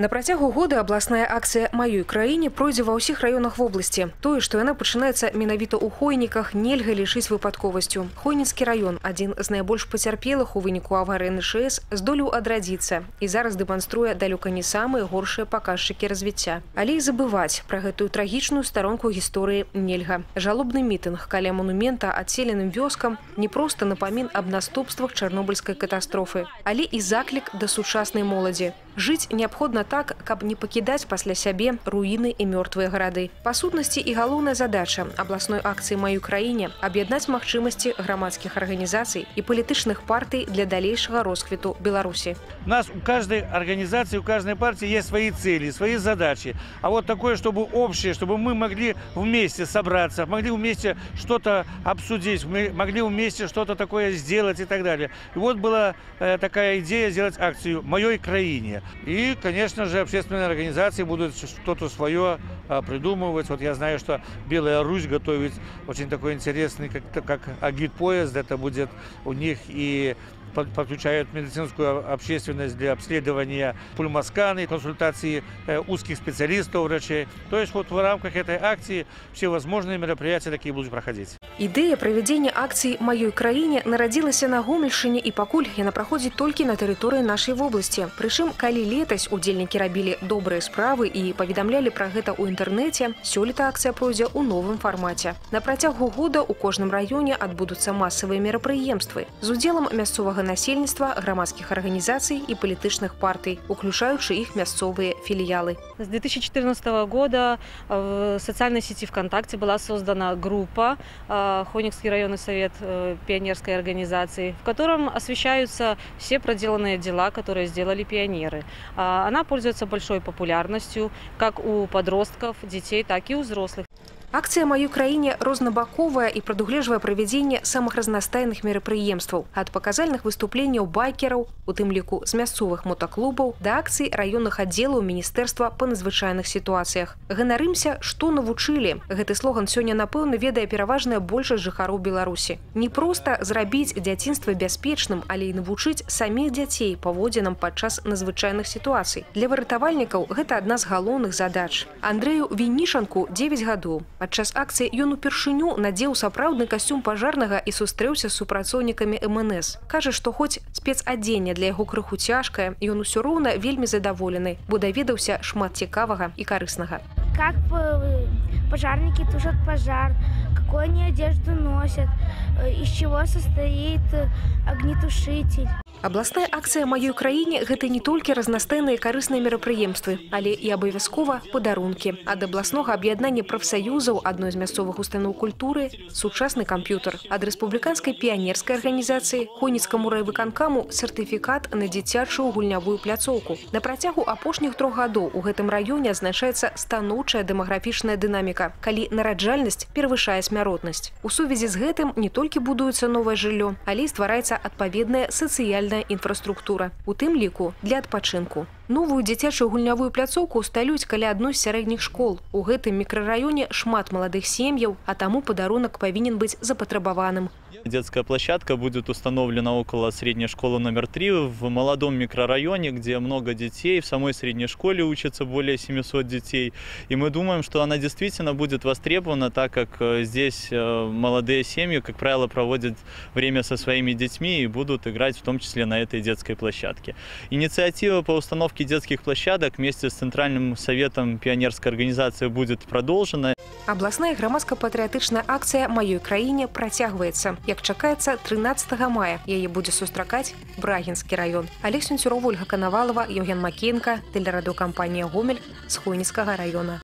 На працягу года абласная акцыя маёй краіне пройдзе ва ўсіх раёнах вобласці. Тое, што яна пачынаецца менавіта ў хойніках, нельга лічыць выпадковасцю. Хойніцкі раён, адзін з найбольш пацярпелых у выніку аварыі НШС, здолеў адрадзіцца і зараз дэманструе далёка не самыя горшыя паказчыкі развіцця. Але і забываць пра гэтую трагічную старонку гісторыі нельга. Жалобны мітынг каля монумента адселеным вёскам не проста напамін аб наступствах чарнобыльскай катастрофы, але і заклік да сучаснай моладзі. Жыць неабходна так, каб не пакідаць пасля сябе руіны і мёртвыя гарады. Па сутнасці і галоўная задача абласной акцыі маёй краіне аб'яднаць магчымасці грамадскіх арганізацый і палітычных партый для далейшага росквіту Беларусі. У нас у каждой организации, у каждой партии есть свои цели, свои задачи. А вот такое, чтобы общее, чтобы мы могли вместе собраться, могли вместе что-то обсудить, мы могли вместе что-то такое сделать и так далее. И вот была э, такая идея сделать акцию «Моей краине». И, конечно же, общественные организации будут что-то свое а, придумывать. Вот я знаю, что Белая Русь готовит очень такой интересный, как, как агит-поезд. Это будет у них и подключают медицинскую общественность для обследования пульмосканы, консультации э, узких специалистов, врачей. То есть вот в рамках этой акции все возможные мероприятия такие будут проходить. Ідэя правядзення акцый маёй краіне нарадзілася на гомельшыне і пакуль яна праходзіць толькі на тэрыторыі нашай вобласці. Прычым калі летась удзельнікі рабілі добрыя справы і паведамлялі пра гэта ў інтэрнэце, сёлета акцыя пройдзе ў новым фармаце. На працягу года ў кожным раёне адбудуцца масавыя мерапрыемствы з удзелам мясцовага насельніцтва, грамадскіх арганізацый і палітычных партый, уключаючы іх мясцовыя філіялы. С 2014 года в социальной сети ВКонтакте была создана группа Хоникский районный совет э, пионерской организации, в котором освещаются все проделанные дела, которые сделали пионеры. Она пользуется большой популярностью как у подростков, детей, так и у взрослых. Акцыя маёй краіне рознабаковая і прадугледжвае правядзенне самых разнастайных мерапрыемстваў ад паказальных выступленняў байкераў у тым ліку з мясцовых мотаклубаў да акцый раённых аддзелаў міністэрства па надзвычайных сітуацыях ганарымся што навучылі гэты слоган сёння напэўна ведае пераважная большасць жыхароў беларусі не проста зрабіць дзяцінства бяспечным але і навучыць саміх дзяцей паводзінам падчас надзвычайных сітуацый для выратавальнікаў гэта адна з галоўных задач андрею вінішанку 9 гадоў Падчас акцыі ён упершыню надзеў сапраўдны касцюм пажарнага і сустрэўся з супрацоўнікамі МНС. Кажа, што хоць спецадзенне для яго крыху цяжкае, ён усё роўна вельмі задаволены, бо даведаўся шмат цікавага і карыснага. Как пожарники тушат пожар, какую они одежду носят, э, из чего состоит э, огнетушитель. Абласная акцыя маёй краіне гэта не толькі разнастайныя карысныя мерапрыемствы, але і абавязкова падарункі. Ад абласнога аб'яднання прафсаюзаў адной з мясцовых устаноў культуры, сучасны камп'ютар, ад рэспубліканскай піянерскай арганізацыі, Хоніцкаму райвыканкаму сертыфікат на дзіцячую гульнявую пляцоўку. На працягу апошніх трох гадоў у гэтым раёне азначаецца станоўчая дэмаграфічная дынаміка, калі нараджальнасць перавышае смяротнасць. У сувязі з гэтым не толькі будуецца новае жыллё, але і ствараецца адпаведная сацыяльная сацыяльная інфраструктура, у тым ліку для адпачынку. Новую дзіцячую гульнявую пляцоўку ўсталюць каля адной з сярэдніх школ. У гэтым мікрараёне шмат маладых сем'яў, а таму падарунак павінен быць запатрабаваным. Детская площадка будет установлена около средней школы номер 3 в молодом микрорайоне, где много детей. В самой средней школе учатся более 700 детей. И мы думаем, что она действительно будет востребована, так как э, здесь э, молодые семьи, как правило, проводят время со своими детьми и будут играть в том числе на этой детской площадке. Инициатива по установке детских площадок вместе с Центральным советом пионерской организации будет продолжена. Абласная грамадска-патрыятычная акцыя маёй краіне працягваецца. Як чакаецца 13 мая яе будзе сустракаць брагінскі раён. Алег Сюнцюров, Ольга Канавалова, Евген Макенка, тэлерадыокампанія Гомель з Хойніцкага раёна.